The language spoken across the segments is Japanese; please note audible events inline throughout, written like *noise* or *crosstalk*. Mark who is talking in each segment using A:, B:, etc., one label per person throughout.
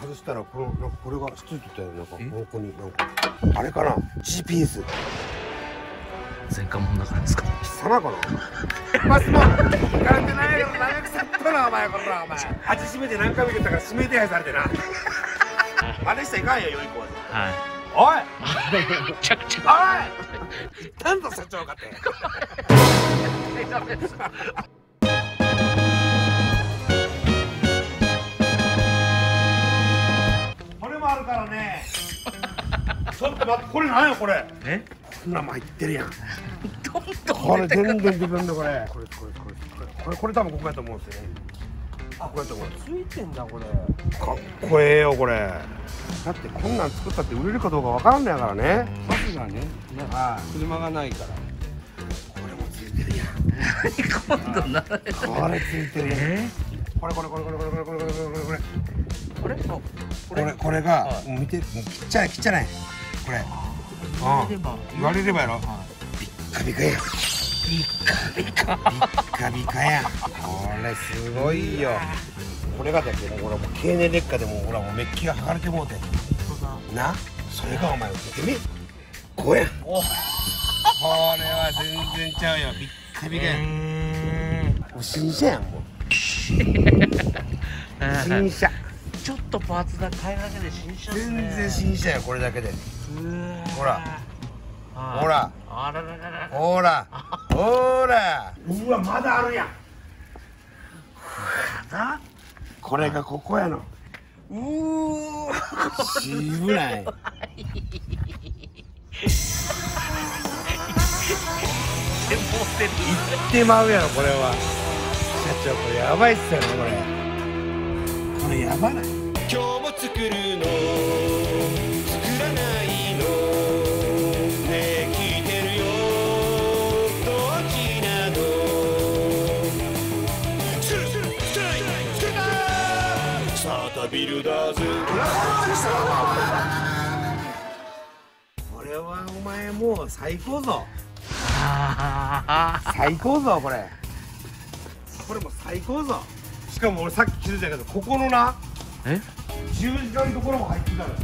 A: 外したらこのなんかこれがついてたよなんかここになんかあれかな？GPS
B: 前科者だからですか？
A: 貴様かな？パスも行かれてないから長くさったなお前こらお前。味しめて何回も言ったから指名手配されてな。真似したらいかんよ良い子は。
B: は
A: おい！
B: いめちゃくちゃ
A: おい！なんと社長かって *laughs* これ何やこれ？
B: え？
A: こんな入ってるやん。
B: どんどん
A: これ全然自分でこれ。これこれこれこれこれこれ多分ここやと思うんですよねあここやと思う
C: ついてんだこれ
A: かっこええよこれだってこんなん作ったって売れるかどうかわかんないからね
C: バスがね車がないから
A: いこれもついてるやん
B: 今度な
A: これついてるやん
B: え
A: これこれこれこれこれこれこれこれこれこれ
B: これあ
A: これこれが、
B: はい
A: 見てちっちゃいちっちゃないこれ。
B: 言われれば。
A: 言われればやろ。
B: は
A: ビッカビカビッカビカや。んこれすごいよ。これがだけどほらもう経年劣化でもうほらもうメッキが剥がれてもうて。な？それがお前見てみ。こうや。んこれは全然ちゃうよ。ビッカビカや。ん。もう新車やんもう。*laughs* 新車
B: ちょっとパーツが変えるだけで新車ね。
A: 全然新車やこれだけでほら。
B: はい
A: ほら。ほら。ほら。うわまだあるやん。
B: だ
A: これがここやの。うー渋ない。
B: でもってる。
A: 言ってまうやろこれは。社長これやばいっすよねこれ。これやばない。
D: 今日も作るの？作らないビルダーズ。
A: これはお前もう最高ぞ。*laughs* 最高ぞこれ。これも最高ぞ。しかも俺さっき気づいたけどここのな
B: え？
A: 十字架のところも入ってたのよ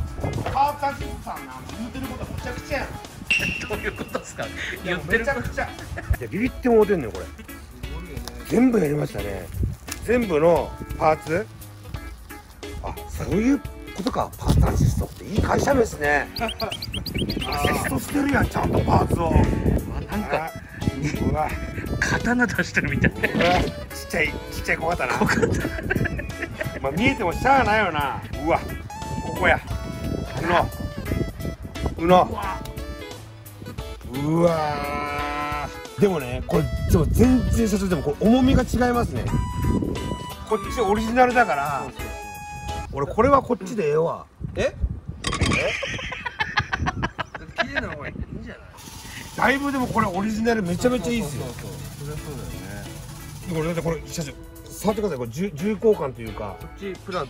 A: カータジスさんな言うてることはむちゃくちゃやん。
B: どういうことですか
A: いや
B: 言ってる
A: めちゃくちゃいやビビってもうてんのよこれ。全部やりましたね。全部のパーツ。あそういうことか。パーツアシストっていい会社名ですね。アシストしてるやんちゃんとパーツを。
B: わなんか
A: あうわ
B: 刀出してるみたい。う
A: わちっちゃいちっちゃい小型なまあ見えてもしゃあないよな。うわここや。うの。うの。うわー。でもねこれでも全然社長でもこれ重みが違いますね。こっちオリジナルだから。俺これはこっちでええわ。
C: え？綺麗な方がいいんじゃない？
A: だいぶでもこれオリジナルめちゃめちゃいいっすよ。
C: そうそうそうそりゃそうだよね。
A: これだってこれ社長触ってくださいこれ重重厚感というか。
C: こっちプラ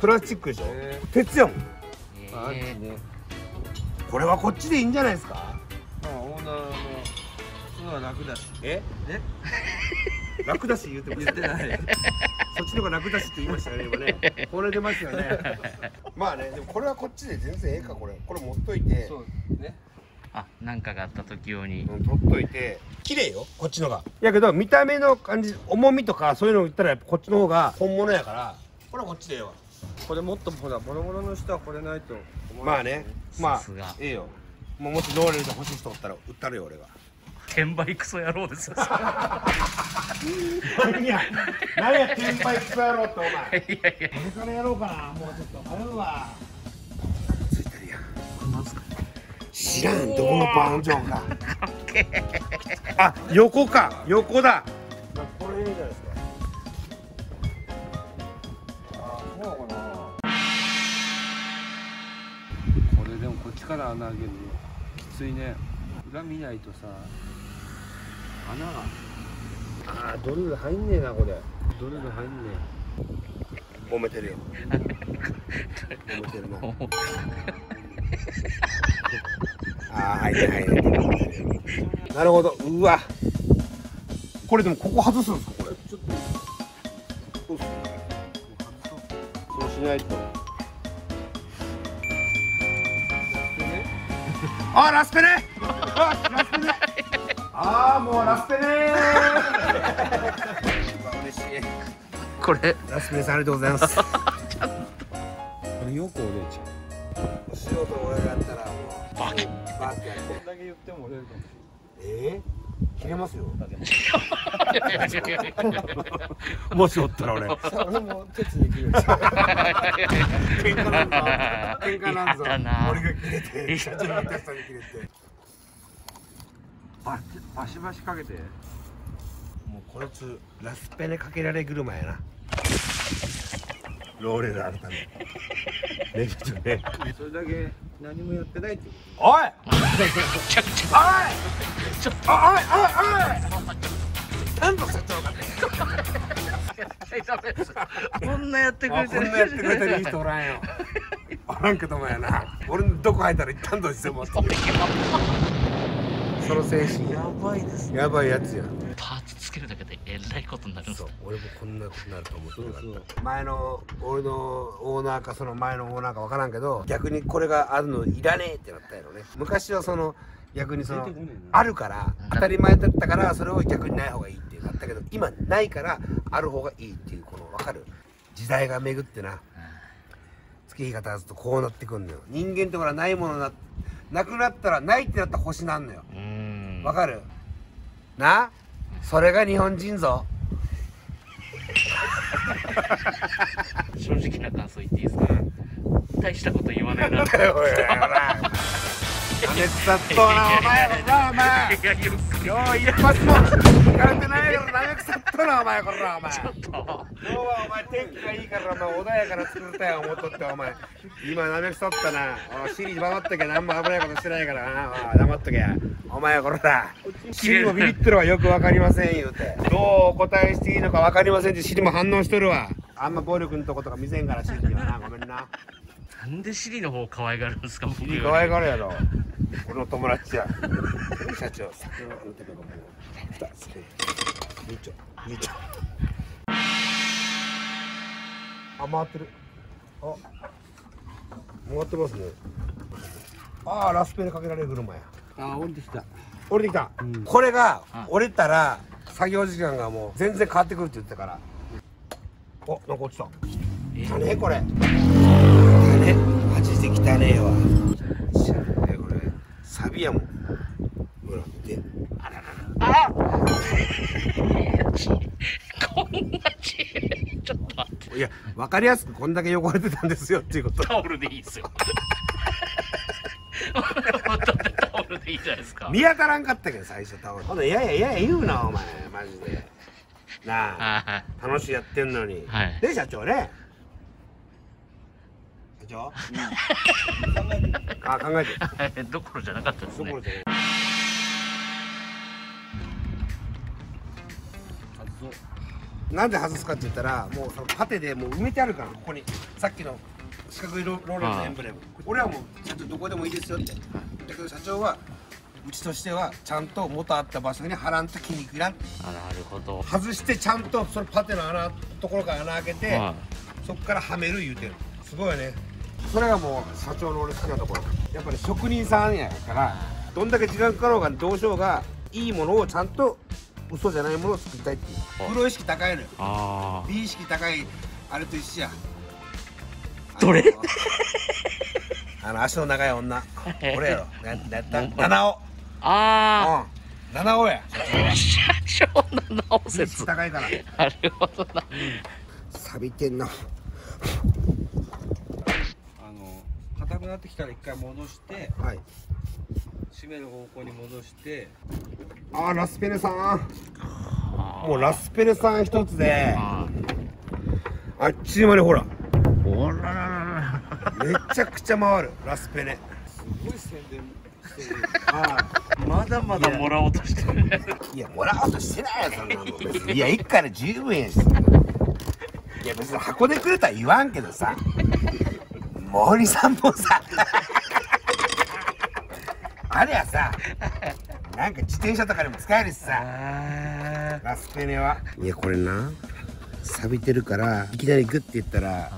C: プラ
A: スチック。でしょ？
C: え
A: 鉄やもん。
C: あアンチね
A: これはこっちでいいんじゃないですか？
C: まあオーナーのそのは楽だし。
A: え？
C: え？
A: 楽だし言うてました
C: 言ってない。
A: そっちの方が楽だしって言いましたよね今ね。これ出ますよね。*laughs* まあねでもこれはこっちで全然ええかこれ。これ持っといて。
C: そうね
B: あなんかがあった時用に。
A: うん取っといて。綺麗よこっちのが。やけど見た目の感じ重みとかそういうの言ったらやっぱこっちの方が本物やから。これはこっちでええわ。
C: これもっとほらボロボロの人はこれないと
A: まあね。まあええよ。もうもしノーレルで欲しい人おったら売ったるよ俺が
B: 転売クソ野郎ですよ。
A: 何や何や転売クソ野郎ってお前。
B: いやいや
A: これからやろうかなもうちょっと。頼むわ知らんどこのバージョンか *laughs* あ横か。横だ。これいいじゃないですか。
C: これでもこっちから穴開けるのきついね。裏見ないとさ穴が。あードリル入んねえなこれ。ドリル入んね
A: 揉めてるよ。揉めてるな *laughs* *laughs* ああはいはいなるほど。うわ。これでもここ外すんですかこれ？
C: ちょっと。
A: そうしないと。あラスペね。あラスペね。あーもうラスペね。嬉しい。
B: これ
A: ラスペさんありがとうございます。*laughs*
C: これよくお姉ちゃんう
A: 素人俺がやったらもう
B: バキ
A: バッてやって
C: こんだけ言っても折れるかもし
A: えー、切れますよもしおったら俺。
C: れない俺も鉄できる
A: 喧嘩なんぞ喧嘩なんぞ俺が切れて社長に切れて。
C: ババシバシかけて。
A: もうこいつラスペネかけられ車やなローレル改めねちょっとね。
C: それだけ何もやってないってこ
A: おい！
B: ちょちょ
A: おい！
B: ちょっ
A: おい！おい！おい！なんと社長がね
B: こんなやってく
A: あ
B: れてる
A: こんなやってくれてるい！い！人おらんよおらんけどもやな俺のどこ入ったら一旦どうしてもその精神
B: やばい！です
A: やばい！やつや
B: パーツつけるだけでえらいことになるんです
A: そう俺もこんなことになると思ってなかった。
C: そう
A: 前の俺のオーナーかその前のオーナーか分からんけど逆にこれがあるのいらねえってなったやろね。昔はその逆にそのあるから当たり前だったからそれを逆にない方がいいってなったけど今ないからある方がいいっていうこの分かる。時代が巡ってな。月日が経つとこうなってくんのよ。人間ってほらないものななくなったらないってなったら星なんのよ。わかる？な？それが日本人ぞ。*laughs*
B: 正直な感想言っていいですか？大したこと言わないな *laughs*
A: おいおいおいほらなめ腐っとうなお前ほらお前今日一発も行かれてないからなめ腐っとうなお前こらお前
B: ちょっと
A: 今日はお前天気がいいからお前穏やかな作りたい思っとってお前今なめ腐ったなおい尻守っとけ何も危ないことしてないからなお黙っとけお前これだ尻もビビってるわよくわかりません言うてどうお答えしていいのかわかりませんって尻も反応しとるわあんま暴力のとことか見せんから尻にはなごめんな
B: なんでシリの方可愛がるんですか僕
A: 尻可愛がるやろ俺の友達や。社長。酒の飲んでもう。二つ二丁。二丁あ回ってる。あ。回ってますね。ああラスペでかけられる車や。
C: あ降りてきた。
A: 降りてきた、
C: うん。
A: これが
B: うん。
A: 降りたら作業時間がもう全然変わってくるって言ってたから。おなんか落ちた。
B: え
A: 汚ねえこれ。汚ね。マジで汚ねえわビやもん。ほら見て。あららら。あ
B: ちこんなちちょっと待って。
A: いや分かりやすくこんだけ汚れてたんですよっていうこと。
B: タオルでいいですよ。タオルでいいじゃないですか。
A: 見当たらんかったけど最初タオル。ほんでいやいやいや言うなお前。マジで。なあ。
B: はい。
A: 楽しいやってんのに、
B: はい。
A: で社長ね社長、あ考えて。
B: は *laughs* いどころじゃなかったですね。
A: どころじゃないなんで外すかって言ったらもうそのパテでもう埋めてあるからここに。さっきの四角いロローレルのエンブレム。俺はもう社長どこでもいいですよって。だけど社長はうちとしてはちゃんと元あった場所に貼らんと筋肉いらん。
B: あなるほど。
A: 外してちゃんとそのパテの穴ところから穴開けて、
B: は
A: そこからはめる言うてる。すごいよねそれがもう社長の俺好きなところ。やっぱり職人さんやからどんだけ時間かかろうがどうしようがいいものをちゃんと嘘じゃないものを作りたいっていう。プロ意識高いのよ。
B: あ
A: 美意識高いあれと一緒や。*laughs*
B: どれ？
A: あの足の長い女。
B: え
A: 俺やろ七尾。
B: ああ
A: うん。七尾や。
B: あ社長の直
A: 美意識
B: 説
A: 高いから。
B: なるほどな。
A: 錆びてんな
C: 硬くなってきたら一回戻して
A: はい。
C: 締める方向に戻して。
A: あーラスペネさん。もうラスペネさん一つで。
B: あ
A: あっちゅう間にほら。
B: ーおらららら
A: めちゃくちゃ回るラスペネ。
C: すごい宣伝してる。
A: あ
B: まだまだ。もらおうとしてる
A: い。やもらおうとしてないよそんなの別にいや一回で十分やし。いや別に箱でくれたら言わんけどさもう二三本さあれやさなんか自転車とかでも使えるしさ
B: あ
A: ラスペネは。いやこれな錆びてるからいきなりグッて言ったら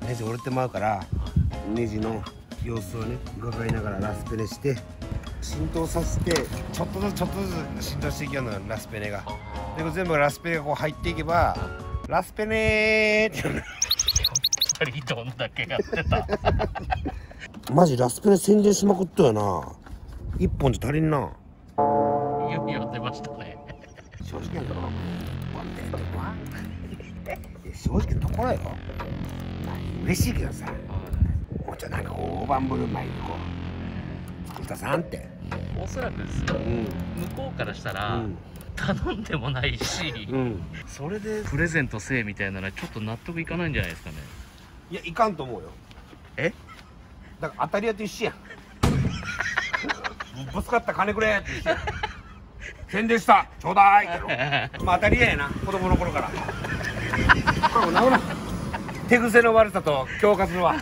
A: ネジ折れてまうからネジの様子をね伺いながらラスペネして浸透させてちょっとずつちょっとずつ浸透していきようのよラスペネが。で全部ラスペネがこう入っていけばラスペネーって言うの
B: 二人どんだけやってた？*laughs*
A: マジラスペネ宣伝しまくったよな。一本じゃ足りんな。い
B: よいよ出ましたね。
A: 正直なところ正直なところよ。嬉しいけどさ。もうちょなんか大盤振る舞いにこう。作ったさんって。
B: おそらくですよ。
A: うん。
B: 向こうからしたら、
A: うん。
B: 頼んでもないし、
A: うん。
B: それでプレゼントせえみたいなのはちょっと納得いかないんじゃないですかね
A: いやいかんと思うよ。
B: え？
A: だから当たり屋と一緒やん。*laughs* ぶつかった金くれって一緒やん。宣伝した。ちょうだい。ってのまあ当たり屋やな。子供の頃から。これもなおな手癖の悪さと恐喝のは。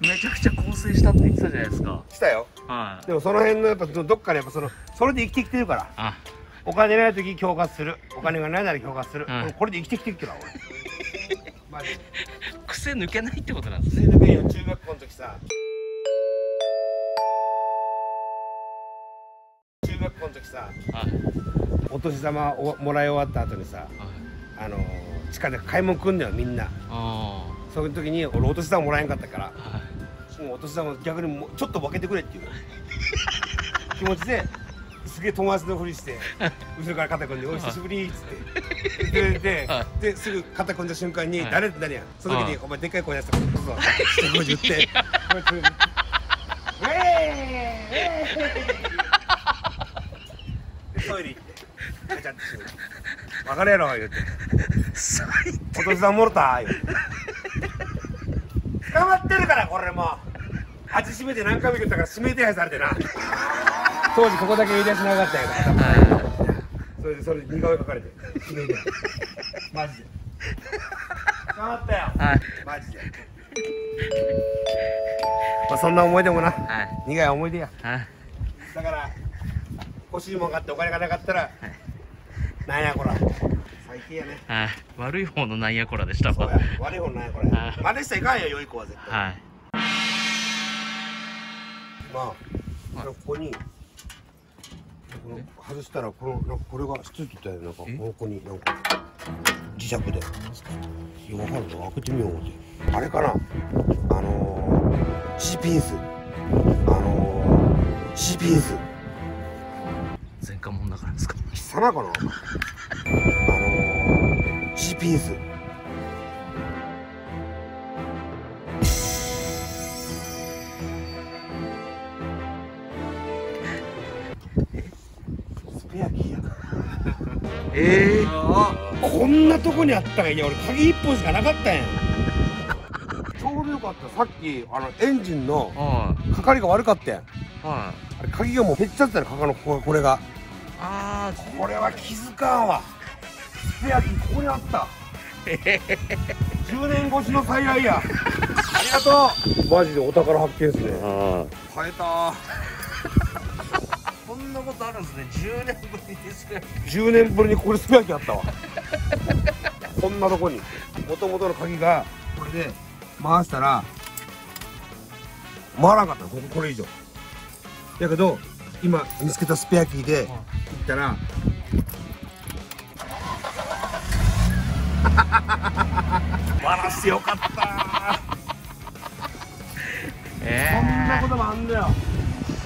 B: めちゃくちゃ構成したって言ってたじゃないですか。
A: したよ。
B: はい。
A: でもその辺のやっぱどっかでやっぱそのそれで生きてきてるから。
B: あ。
A: お金ない時恐喝する。お金がないなら恐喝する、
B: うん。
A: これで生きてきてるから俺。*laughs* マジで
B: 癖抜けないってことなんですね。
A: 全然よ中学校の時さ。中学校の時さ
B: はい。
A: お年玉をもらい終わった後にさ
B: はい。
A: あのー地下で買い物来んだよみんな。
B: あ
A: そういう時に俺お年玉もらえんかったから
B: あはい。
A: もうお年玉逆にもうちょっと分けてくれっていう。*laughs* 気持ちですげえ友達のふりして *laughs* 後ろから肩組んで「おい久しぶり」っつって。で *laughs* で
B: は
A: ですぐ肩組んだ瞬間に
B: はい。
A: 誰ってなるやん？その時に
B: は「
A: お前でっかい声出したらどうぞ」って言ってこうやって「ウェー。イウェーイ!」でトイレ行ってガチャって閉めて「分かるやろ」言うて。
B: 最「
A: お年玉もろた」言うて。捕まってるからこれも。う味しめて何回も言ったから指名手配されてな当時ここだけ言い出しな。かったんやから。それでそれで似顔絵描かれてマジで捕まったよ
B: はい。
A: マジでまあそんな思い。出もな
B: はい。
A: 苦い。思い。出や
B: はい。
A: だから欲しい。もん買ってお金がなかったら、なんやこら最低やね
B: はい。悪い。方のなんやこらでしたわ
A: そうや悪い。方のなんやこれ
B: はい。
A: 真似したらい。かんよ良い。子は絶対
B: はい。
A: まあ、ここに、外したら、この、なんかこれがついてたよ、なんか、
B: え？
A: ここに、なんか。磁石で。いや、わかるぞ、開けてみよう思って。あれかな？あのー、G ピンス。あのー、G ピンス。
B: 前科者だからですか？
A: 貴様かな？あのー、G ピンス。ペアキーや。*laughs*
B: ええ
A: こんなとこにあったんやいや。俺鍵一本しかなかったん。や *laughs* ちょうどよかった。さっきあのエンジンの
B: は
A: かかりが悪かったやん。あれ鍵がもう減っちゃったよかかのここれが。
B: あ
A: これは気づかんわ。スペアキーここにあった。*laughs* 10年越しの幸いや。ありがとう。マジでお宝発見ですね。
B: あ
A: 買えた
B: ことあるんですね。10年ぶりですね
A: 10年ぶりにここにスペアキーあったわ。*laughs* こんなとこに。もともとの鍵がこれで回したら回らんかったの。こここれ以上。だけど今見つけたスペアキーで行ったらバラしてよかった。*laughs*
B: え
A: こんなこともあんだよ。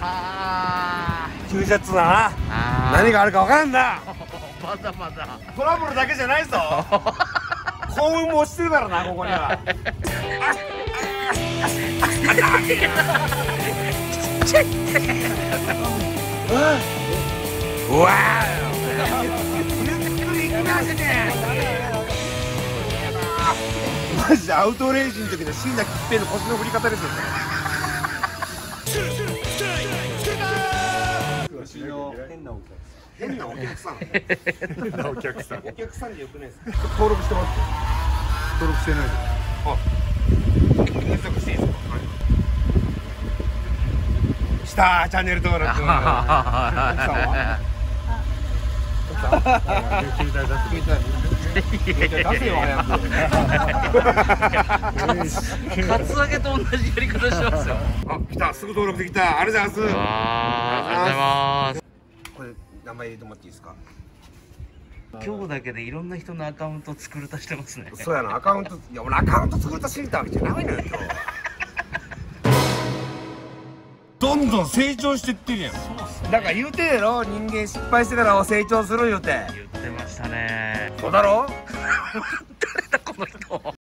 B: は
A: 駐車ツだな。
B: あ
A: 何があるか分からんな。*laughs*
B: まだまだ。
A: トラブルだけじゃないぞ。*laughs* 幸運も落ちてるからなここには。うわゆっくり行きますね。マジでアウトレイジの時の椎名桔平の腰の振り方ですよしの変なお客さん。変なお客さん。変なお客さんお客さんでよくないですか登録してます。
C: 登録してないです。
A: あ検索していいです。かはいしたチャンネル登録奥さんは奥さんは携帯
C: 出してせよ早く
B: カツアゲと同じやり方してますよ
A: あ来たすぐ登録できたありがとうございます
B: ありがとうございます
A: これ名前入れてもらっていいですか
B: 今日だけでいろんな人のアカウント作るたしてますね
A: そうやなアカウントいや俺アカウント作るた知りたわけじゃないのよ今日どんどん成長してってるやん。だから言うてやろ。人間失敗してから成長する言うて。
B: 言ってましたね。
A: そうだろ？*laughs* 誰だこの人。